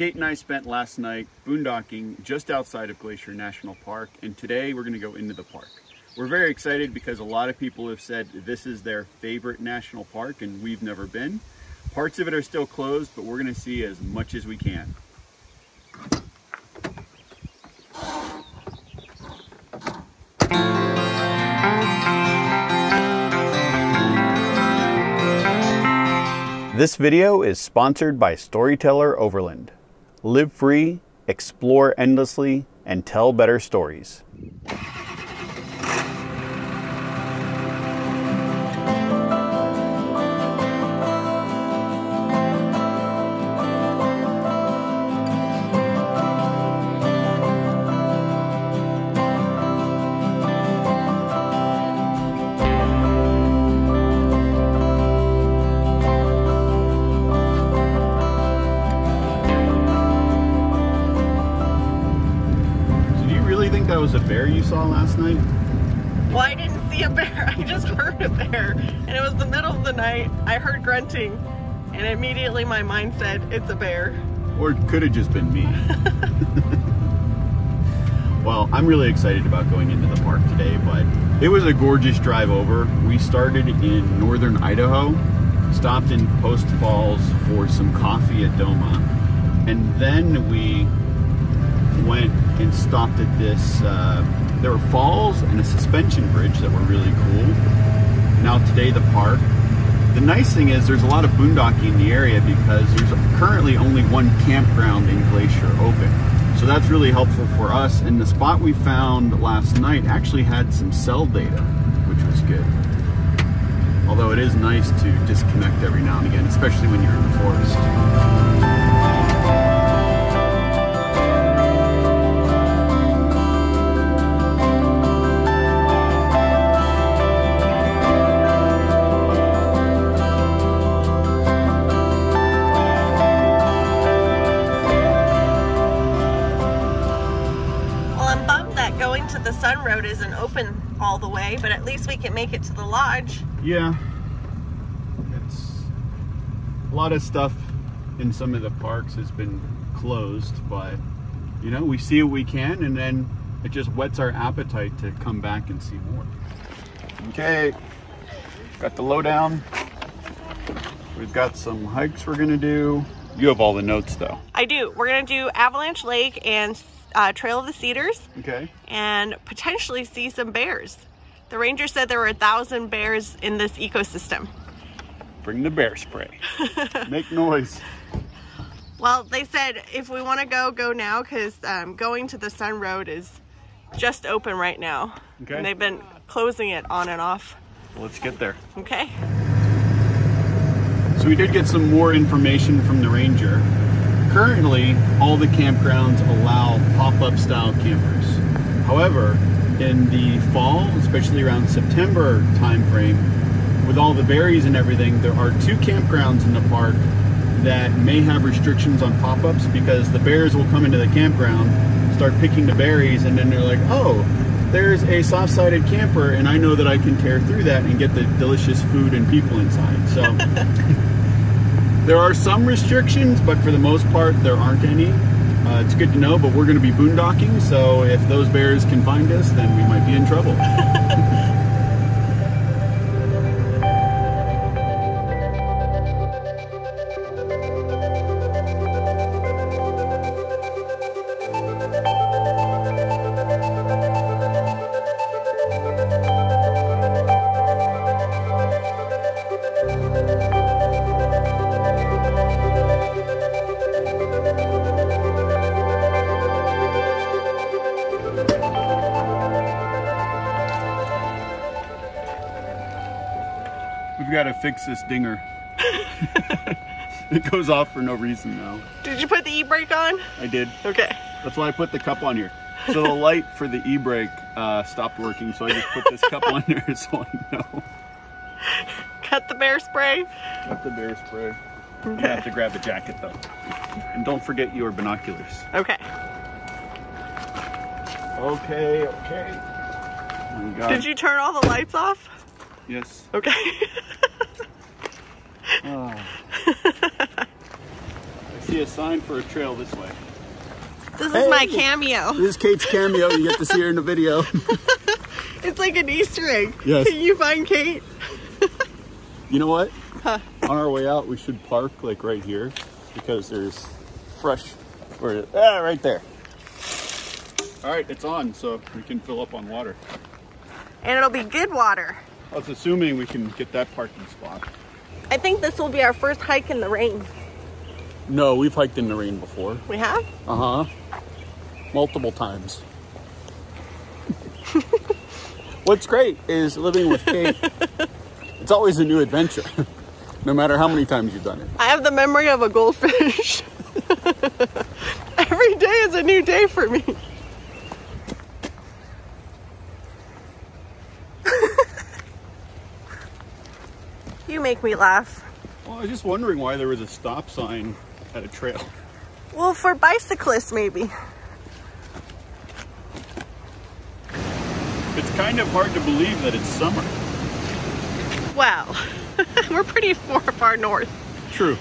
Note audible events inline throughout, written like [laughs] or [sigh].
Kait and I spent last night boondocking just outside of Glacier National Park, and today we're going to go into the park. We're very excited because a lot of people have said this is their favorite national park, and we've never been. Parts of it are still closed, but we're going to see as much as we can. This video is sponsored by Storyteller Overland. Live free, explore endlessly, and tell better stories. That was a bear you saw last night? Well, I didn't see a bear. [laughs] I just heard a bear. And it was the middle of the night. I heard grunting. And immediately my mind said, it's a bear. Or it could have just been me. [laughs] well, I'm really excited about going into the park today, but it was a gorgeous drive over. We started in northern Idaho, stopped in Post Falls for some coffee at Doma, and then we went and stopped at this. Uh, there were falls and a suspension bridge that were really cool. Now today the park. The nice thing is there's a lot of boondocking in the area because there's currently only one campground in Glacier open. So that's really helpful for us. And the spot we found last night actually had some cell data, which was good. Although it is nice to disconnect every now and again, especially when you're in the forest. At least we can make it to the lodge. Yeah. It's a lot of stuff in some of the parks has been closed, but you know, we see what we can and then it just whets our appetite to come back and see more. Okay. Got the lowdown. We've got some hikes we're gonna do. You have all the notes though. I do. We're going to do Avalanche Lake and uh, Trail of the Cedars Okay. and potentially see some bears. The ranger said there were a thousand bears in this ecosystem. Bring the bear spray. [laughs] Make noise. Well, they said if we want to go, go now because um, going to the Sun Road is just open right now. Okay. And they've been closing it on and off. Let's get there. Okay. So we did get some more information from the ranger. Currently, all the campgrounds allow pop-up style campers. However, in the fall, especially around September timeframe, with all the berries and everything, there are two campgrounds in the park that may have restrictions on pop-ups because the bears will come into the campground, start picking the berries, and then they're like, oh, there's a soft-sided camper, and I know that I can tear through that and get the delicious food and people inside. So [laughs] there are some restrictions, but for the most part, there aren't any. Uh, it's good to know, but we're going to be boondocking, so if those bears can find us, then we might be in trouble. [laughs] We've got to fix this dinger. [laughs] it goes off for no reason now. Did you put the e-brake on? I did. Okay. That's why I put the cup on here. So the light for the e-brake uh, stopped working, so I just put this cup on there [laughs] so I know. Cut the bear spray. Cut the bear spray. You have to grab a jacket though. And don't forget your binoculars. Okay. Okay, okay. Got- Did you turn all the lights off? Yes. Okay. [laughs] Oh. I see a sign for a trail this way. This is my cameo. This is Kait's cameo. You get to see her in the video. [laughs] It's like an Easter egg. Yes. [laughs] you find Kate. You know what? Huh. On our way out, we should park like right here because there's fresh. Where is it? Ah, right there. All right, it's on, so we can fill up on water. And it'll be good water. I was assuming we can get that parking spot. I think this will be our first hike in the rain. No, we've hiked in the rain before. We have? Uh huh. Multiple times. [laughs] What's great is living with Kait. [laughs] it's always a new adventure, [laughs] no matter how many times you've done it. I have the memory of a goldfish. Every day is a new day for me. You make me laugh. Well, I was just wondering why there was a stop sign at a trail. Well, for bicyclists, maybe. It's kind of hard to believe that it's summer. Well, [laughs] we're pretty far, far north. True.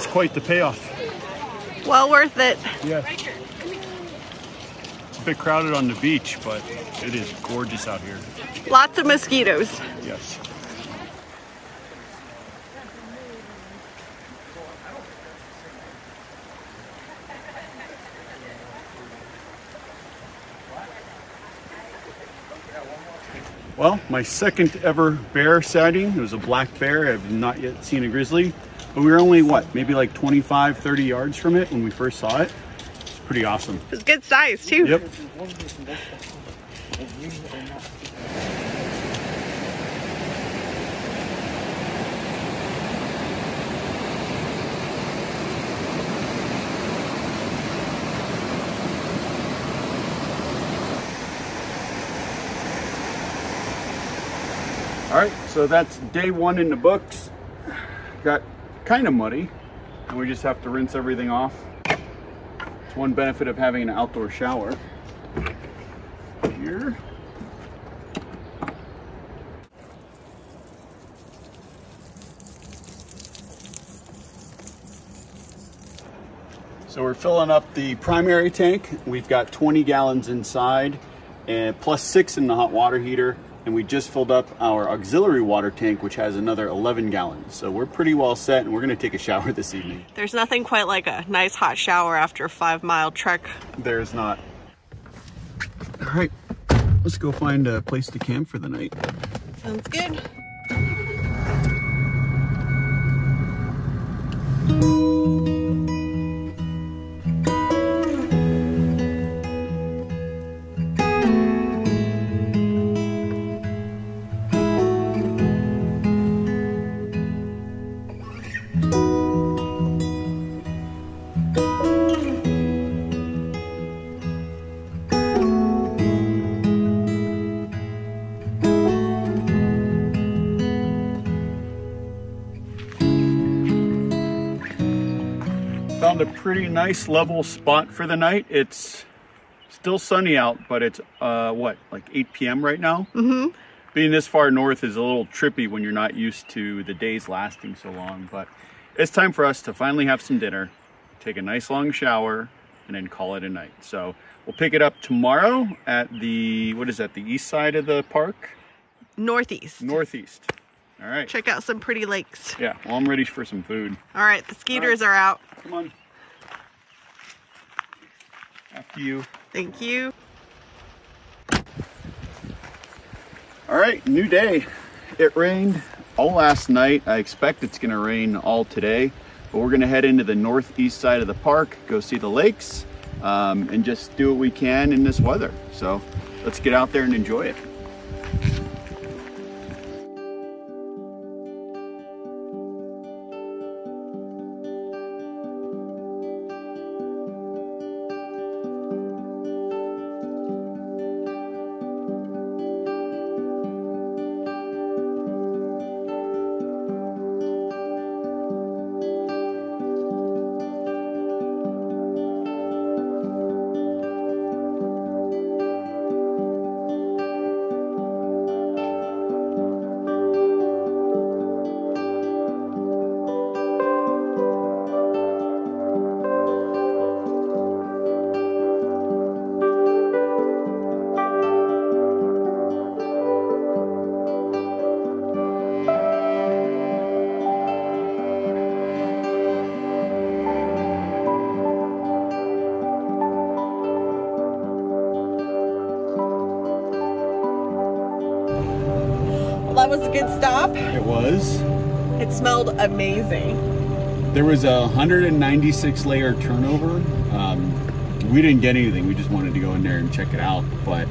That's quite the payoff. Well worth it. Yeah. It's a bit crowded on the beach, but it is gorgeous out here. Lots of mosquitoes. Yes. Well, my second ever bear sighting. It was a black bear. I've not yet seen a grizzly. But we were only, what, maybe like 25, 30 yards from it when we first saw it. It's pretty awesome. It's good size, too. Yep. All right, so that's day one in the books. Got kind of muddy, and we just have to rinse everything off. It's one benefit of having an outdoor shower. Here. So we're filling up the primary tank. We've got 20 gallons inside and plus six in the hot water heater. And we just filled up our auxiliary water tank, which has another 11 gallons. So we're pretty well set and we're gonna take a shower [laughs] this evening. There's nothing quite like a nice hot shower after a five mile trek. There's not. All right, let's go find a place to camp for the night. Sounds good. Found a pretty nice level spot for the night. It's still sunny out, but it's uh, what, like 8 p.m. right now? Mm-hmm. Being this far north is a little trippy when you're not used to the days lasting so long, but it's time for us to finally have some dinner, take a nice long shower, and then call it a night. So we'll pick it up tomorrow at the, what is that, the east side of the park? Northeast. Northeast. All right. Check out some pretty lakes. Yeah, well, I'm ready for some food. All right, the skeeters are out. Come on. You. Thank you. All right, new day. It rained all last night. I expect it's gonna rain all today, but we're gonna head into the northeast side of the park, go see the lakes, um, and just do what we can in this weather. So let's get out there and enjoy it. Stop. It was. It smelled amazing. There was a 196 layer turnover. Um, we didn't get anything. We just wanted to go in there and check it out. But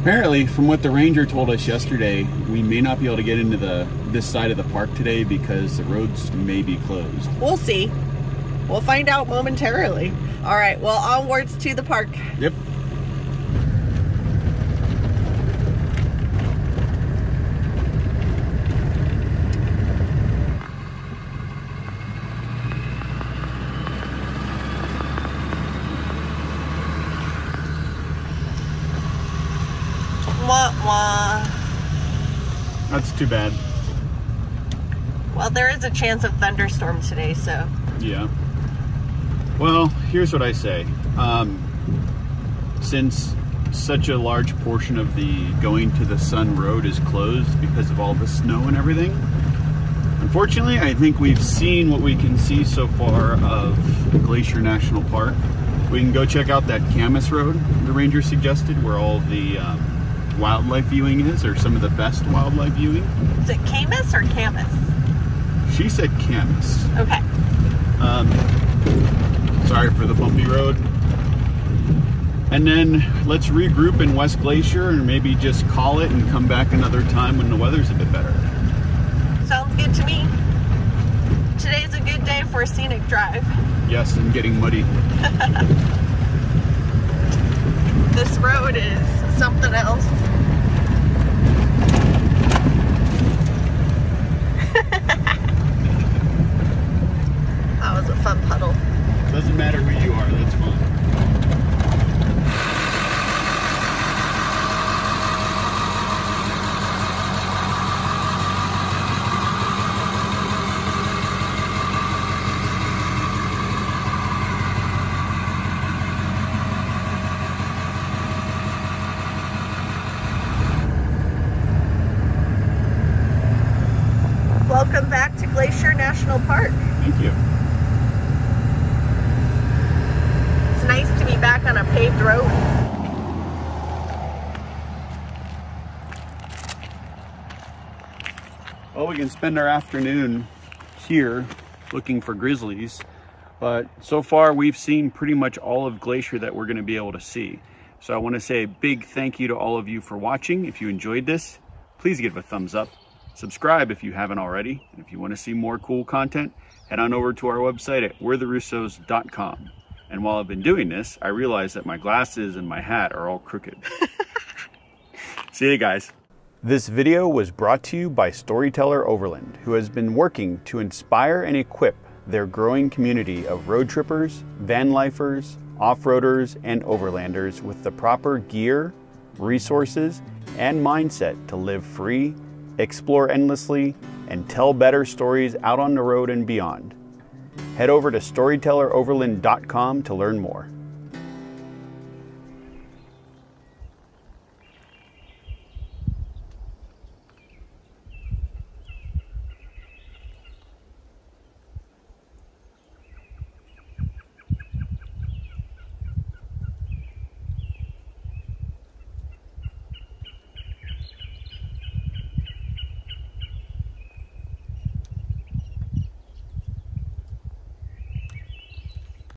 apparently, from what the ranger told us yesterday, we may not be able to get into the this side of the park today because the roads may be closed. We'll see. We'll find out momentarily. All right, well, onwards to the park. Yep. Too bad. Well, there is a chance of thunderstorm today, so Yeah. Well, here's what I say. Um, since such a large portion of the going to the sun road is closed because of all the snow and everything, unfortunately, I think we've seen what we can see so far of Glacier National Park. We can go check out that Camas Road the ranger suggested, where all the um, wildlife viewing is, or some of the best wildlife viewing. is it Camus or Camus? She said Camas. Okay. Um, sorry for the bumpy road. And then let's regroup in West Glacier and maybe just call it and come back another time when the weather's a bit better. Sounds good to me. Today's a good day for a scenic drive. Yes, and getting muddy. [laughs] This road is something else. that was a fun puddle. Doesn't matter who you are, that's fine. Welcome back to Glacier National Park. Thank you. It's nice to be back on a paved road. Well, we can spend our afternoon here looking for grizzlies, but so far we've seen pretty much all of Glacier that we're going to be able to see. So I want to say a big thank you to all of you for watching. If you enjoyed this, please give a thumbs up. Subscribe if you haven't already. And if you want to see more cool content, head on over to our website at we'retherussos.com. And while I've been doing this, I realized that my glasses and my hat are all crooked. [laughs] see you guys. This video was brought to you by Storyteller Overland, who has been working to inspire and equip their growing community of road trippers, van lifers, off-roaders, and overlanders with the proper gear, resources, and mindset to live free, explore endlessly, and tell better stories out on the road and beyond. Head over to storytelleroverland.com to learn more.